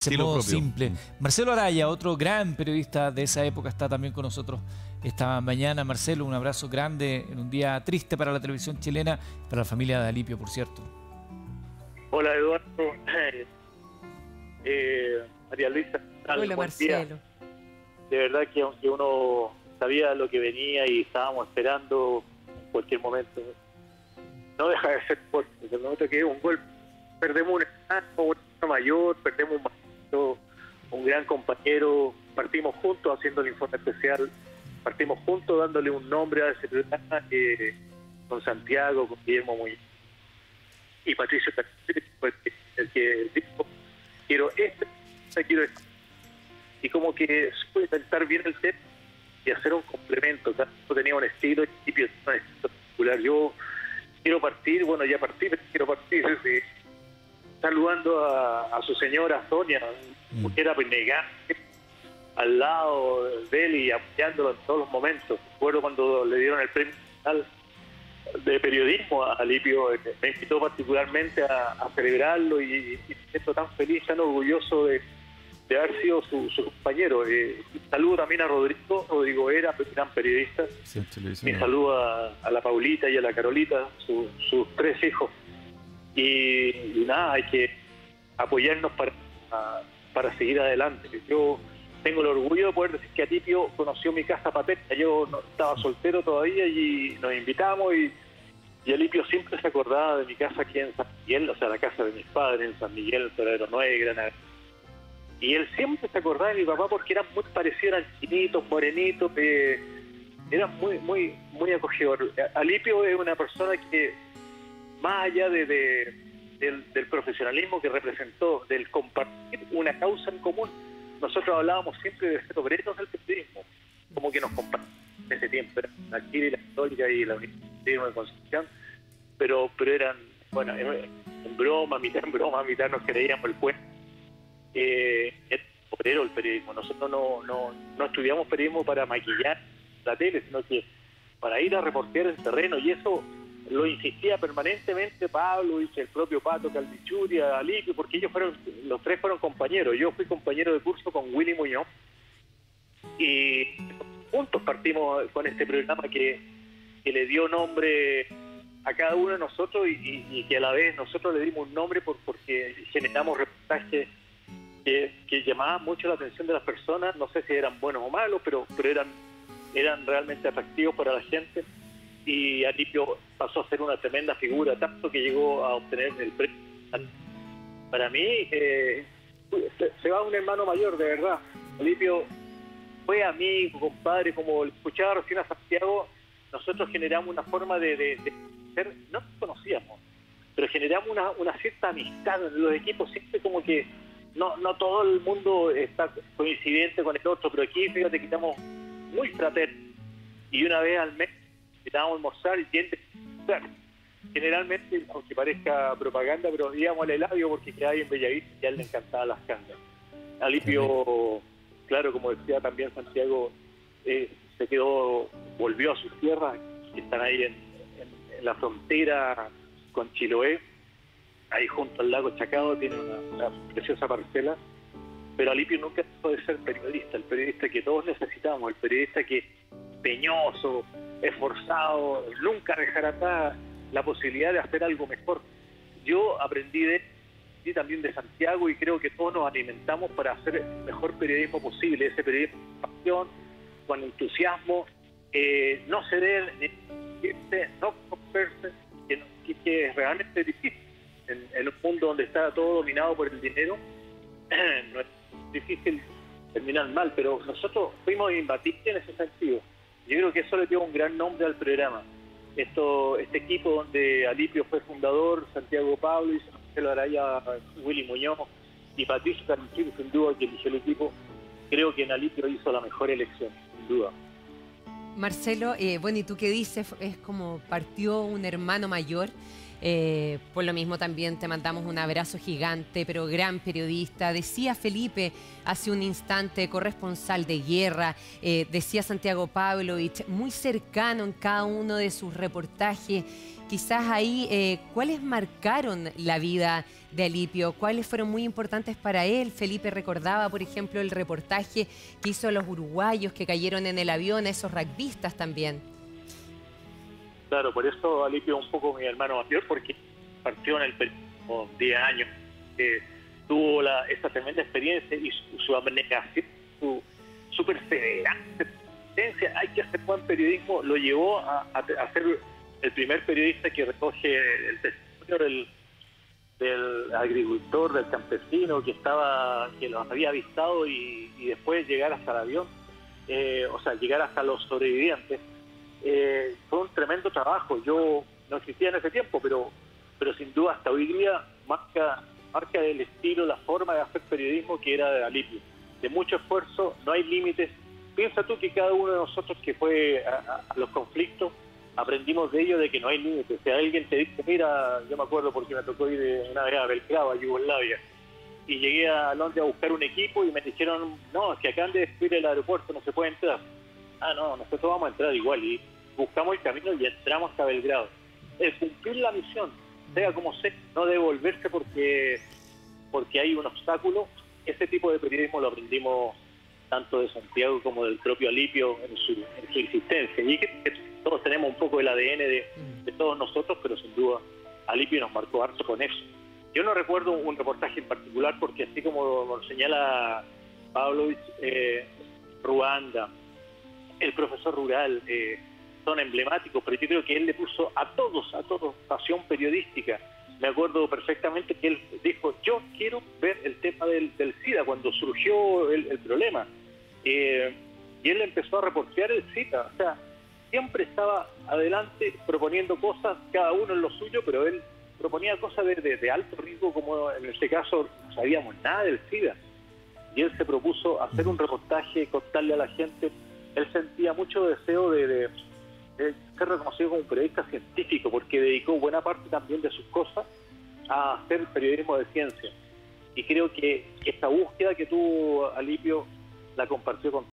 ese Estilo modo propio. simple. Mm. Marcelo Araya, otro gran periodista de esa época, está también con nosotros esta mañana. Marcelo, un abrazo grande en un día triste para la televisión chilena, para la familia de Alipio, por cierto. Hola Eduardo. Eh, María Luisa. ¿qué tal? Hola. Marcelo. De verdad que aunque uno sabía lo que venía y estábamos esperando en cualquier momento, no deja de ser fuerte. Desde el momento que es un gol, perdemos un hermano, un hermano mayor, perdemos un un gran compañero, partimos juntos haciendo el informe especial, partimos juntos dándole un nombre a ese programa eh, con Santiago, con Guillermo Muñoz y Patricio el que- dijo, quiero este, quiero este. Y como que supe intentar bien el tema y hacer un complemento. Cada uno tenía un estilo y un estilo particular. Yo quiero partir, bueno, ya partí, pero quiero partir eh, saludando a, a su señora Sonia, Mm. mujer abnegante, al lado de él y apoyándolo en todos los momentos. Recuerdo cuando le dieron el premio de periodismo a Alipio, eh, me invitó particularmente a, a celebrarlo y, y me siento tan feliz, tan orgulloso de, de haber sido su, su compañero. Eh, saludo también a Rodrigo, Rodrigo era gran periodista. Sí. Mi saludo a, a la Paulita y a la Carolita, su- sus tres hijos. Y, nada, hay que apoyarnos para, para seguir adelante. Yo tengo el orgullo de poder decir que Atipio conoció mi casa paterna. Yo no, estaba soltero todavía y nos invitamos y, y Alipio siempre se acordaba de mi casa aquí en San Miguel, o sea, la casa de mis padres en San Miguel, Torero 9, Granada. Y él siempre se acordaba de mi papá porque eran muy parecidos, eran chinitos, morenitos, eh, eran muy, muy, muy acogedor. Alipio es una persona que, más allá de, de- del, profesionalismo que representó, del compartir una causa en común, nosotros hablábamos siempre de ser obreros del periodismo, como que nos compartimos en ese tiempo, eran la la Católica y la Universidad de Concepción, pero, pero eran, bueno, en, broma, mitad en broma, mitad nos creíamos el cuento. Eh, obrero el periodismo, nosotros no, no, no estudiamos periodismo para maquillar la tele, sino que para ir a reportear el terreno y eso lo insistía permanentemente Pablo el propio Pato Caldichuria, Alipio, porque ellos fueron, los tres fueron compañeros. Yo fui compañero de curso con Willy Muñoz y juntos partimos con este programa que, que le dio nombre a cada uno de nosotros y que a la vez nosotros le dimos un nombre por, porque generamos reportajes que, que llamaban mucho la atención de las personas, no sé si eran buenos o malos, pero, pero eran, eran realmente atractivos para la gente y Alipio pasó a ser una tremenda figura, tanto que llegó a obtener el premio. Para mí, eh, se, se va un hermano mayor, de verdad. Alipio fue amigo, compadre, como escuchaba recién a Santiago, nosotros generamos una forma de, ser, no nos conocíamos, pero generamos una, una cierta amistad en los equipos, siempre como que no, no todo el mundo está coincidente con el otro, pero aquí, fíjate, que estamos muy fraternos. Y una vez al mes invitábamos a almorzar y claro, generalmente, aunque parezca propaganda, pero íbamos al heladio porque quedaba ahí en Bellavista y a él le encantaban las cangas. Alipio, claro, como decía también Santiago, eh, se quedó, volvió a sus tierras, que están ahí en, en- en la frontera con Chiloé, ahí junto al lago Chacao, tiene una, una preciosa parcela, pero Alipio nunca dejó de ser periodista, el periodista que todos necesitamos, el periodista que peñoso, esforzado, nunca dejar atrás la posibilidad de hacer algo mejor. Yo aprendí de y también de Santiago y creo que todos nos alimentamos para hacer el mejor periodismo posible, ese periodismo con pasión, con entusiasmo, eh, no ceder, no no- que- que es realmente difícil. En, en un mundo donde está todo dominado por el dinero, no es difícil terminar mal, pero nosotros fuimos imbatibles en ese sentido. Yo creo que eso le dio un gran nombre al programa. Esto, este equipo donde Alipio fue fundador, Santiago Pablo y Marcelo Araya, Willy Muñoz y Patricio Carnichillo, sin duda que eligió el equipo, creo que en Alipio hizo la mejor elección, sin duda. Marcelo, eh, bueno, ¿y tú qué dices? Es como partió un hermano mayor. Eh, por lo mismo también te mandamos un abrazo gigante, pero gran periodista. Decía Felipe hace un instante, corresponsal de guerra, eh, decía Santiago Pavlovich, muy cercano en cada uno de sus reportajes. Quizás ahí, eh, ¿cuáles marcaron la vida de Alipio? ¿Cuáles fueron muy importantes para él? Felipe recordaba, por ejemplo, el reportaje que hizo a los uruguayos que cayeron en el avión, a esos rugbyistas también. Claro, por eso Alipio es un poco mi hermano mayor, porque partió en el periodismo 10 años, tuvo esa tremenda experiencia y su, abnegación, su, su perseverancia, hay que hacer buen periodismo, lo llevó a, ser el primer periodista que recoge el testimonio del, agricultor, del campesino que estaba, que los había avistado y, después llegar hasta el avión, eh, o sea, llegar hasta los sobrevivientes eh, fue un tremendo trabajo. Yo no existía en ese tiempo, pero, pero sin duda hasta hoy día marca, marca el estilo, la forma de hacer periodismo que era de Alipio. De mucho esfuerzo, no hay límites. Piensa tú que cada uno de nosotros que fue a, los conflictos, aprendimos de ello de que no hay límites. Si alguien te dice, mira, yo me acuerdo porque me tocó ir de una vez a Belgrado, a Yugoslavia, y llegué a Londres a buscar un equipo y me dijeron, no, es que acaban de destruir el aeropuerto, no se puede entrar ah, no, nosotros vamos a entrar igual y buscamos el camino y entramos a Belgrado. Es cumplir la misión, sea como sea, no devolverse porque, porque hay un obstáculo. Ese tipo de periodismo lo aprendimos tanto de Santiago como del propio Alipio en su, existencia. Y que, todos tenemos un poco el ADN de, todos nosotros, pero sin duda Alipio nos marcó harto con eso. Yo no recuerdo un reportaje en particular porque así como lo señala Pavlovich, eh, Ruanda, el profesor rural, eh, son emblemáticos, pero yo creo que él le puso a todos, a todos, pasión periodística. Me acuerdo perfectamente que él dijo, yo quiero ver el tema del, SIDA cuando surgió el, problema. Eh, y él empezó a reportear el SIDA, o sea, siempre estaba adelante proponiendo cosas, cada uno en lo suyo, pero él proponía cosas de, de alto riesgo, como en este caso no sabíamos nada del SIDA. Y él se propuso hacer un reportaje, contarle a la gente él sentía mucho deseo de, ser reconocido como un periodista científico, porque dedicó buena parte también de sus cosas a hacer periodismo de ciencia. Y creo que esta búsqueda que tuvo Alipio la compartió con